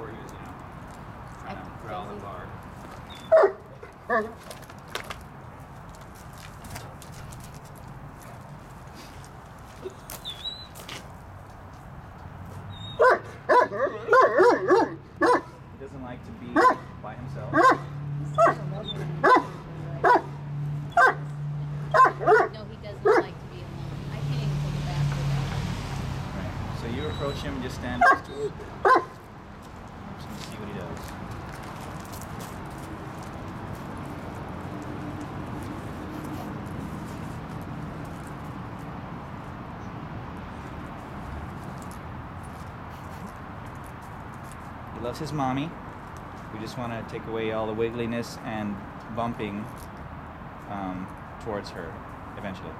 four years now. Trying to growl and bark. he doesn't like to be by himself. No, he doesn't like to be alone. I can't even back. Right. So you approach him and just stand next to him. Loves his mommy. We just want to take away all the wiggliness and bumping um, towards her eventually.